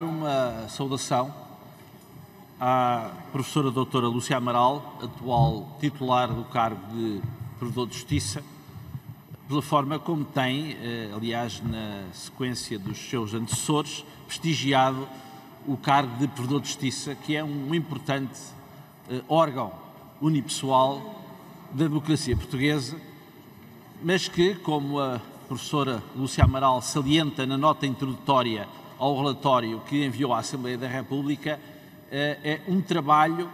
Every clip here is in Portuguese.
Uma saudação à professora doutora Lúcia Amaral, atual titular do cargo de Provedor de Justiça, pela forma como tem, eh, aliás, na sequência dos seus antecessores, prestigiado o cargo de Provedor de Justiça, que é um importante eh, órgão unipessoal da democracia portuguesa, mas que, como a professora Lúcia Amaral salienta na nota introdutória ao relatório que enviou à Assembleia da República, eh, é um trabalho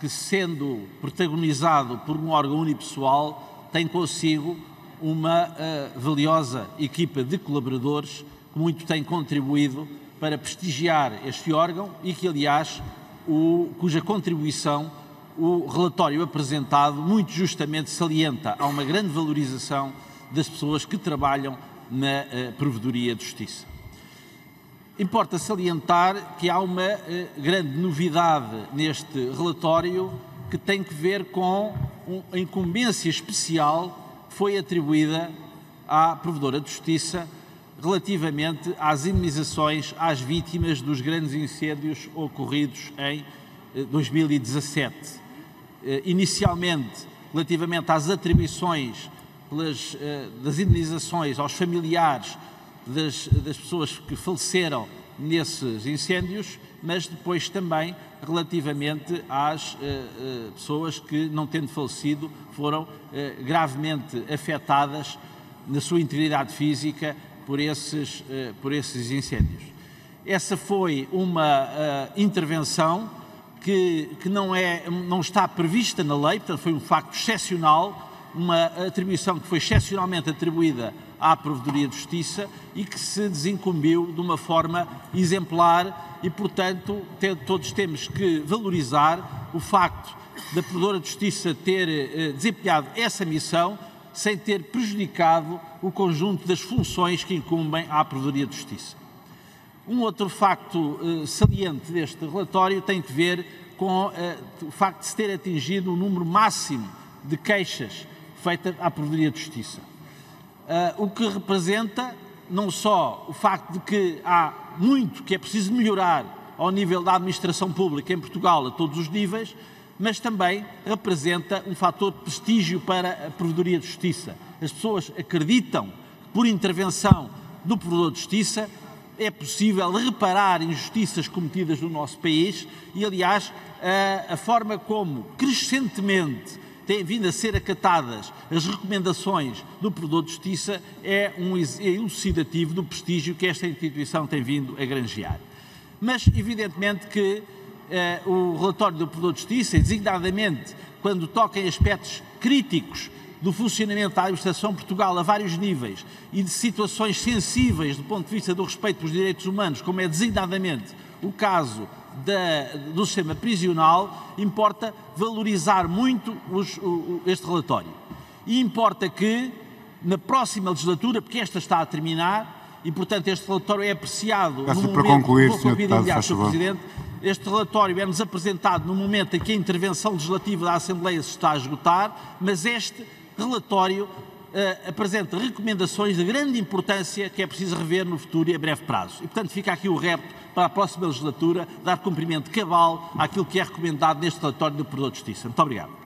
que, sendo protagonizado por um órgão unipessoal, tem consigo uma eh, valiosa equipa de colaboradores que muito tem contribuído para prestigiar este órgão e que, aliás, o, cuja contribuição o relatório apresentado muito justamente salienta. Há uma grande valorização das pessoas que trabalham na uh, Provedoria de Justiça. Importa salientar que há uma eh, grande novidade neste relatório que tem que ver com a incumbência especial que foi atribuída à Provedora de Justiça relativamente às indemnizações às vítimas dos grandes incêndios ocorridos em 2017. Eh, eh, inicialmente, relativamente às atribuições das indemnizações aos familiares das, das pessoas que faleceram nesses incêndios, mas depois também relativamente às uh, pessoas que, não tendo falecido, foram uh, gravemente afetadas na sua integridade física por esses, por esses incêndios. Essa foi uma intervenção que, que não, é, não está prevista na lei, portanto, foi um facto excepcional, uma atribuição que foi excepcionalmente atribuída à Provedoria de Justiça e que se desincumbiu de uma forma exemplar e, portanto, todos temos que valorizar o facto da Provedora de Justiça ter eh, desempenhado essa missão sem ter prejudicado o conjunto das funções que incumbem à Provedoria de Justiça. Um outro facto eh, saliente deste relatório tem que ver com eh, o facto de se ter atingido o número máximo de queixas feitas à Provedoria de Justiça. Uh, o que representa não só o facto de que há muito que é preciso melhorar ao nível da administração pública em Portugal a todos os níveis, mas também representa um fator de prestígio para a Provedoria de Justiça. As pessoas acreditam que, por intervenção do Provedor de Justiça, é possível reparar injustiças cometidas no nosso país e, aliás, a, a forma como crescentemente têm vindo a ser acatadas as recomendações do Provedor de Justiça é um é elucidativo do prestígio que esta instituição tem vindo a granjear. Mas, evidentemente, que eh, o relatório do Provedor de Justiça, designadamente quando toca em aspectos críticos do funcionamento da administração de Portugal a vários níveis e de situações sensíveis do ponto de vista do respeito pelos direitos humanos, como é designadamente o caso da, do sistema prisional, importa valorizar muito os, o, este relatório. E importa que, na próxima legislatura, porque esta está a terminar, e portanto este relatório é apreciado Peço no para momento, concluir, vou imediato, Sr. Presidente, este relatório é-nos apresentado no momento em que a intervenção legislativa da Assembleia se está a esgotar, mas este relatório uh, apresenta recomendações de grande importância que é preciso rever no futuro e a breve prazo. E, portanto, fica aqui o repto para a próxima legislatura dar cumprimento cabal àquilo que é recomendado neste relatório do Provedor de Justiça. Muito obrigado.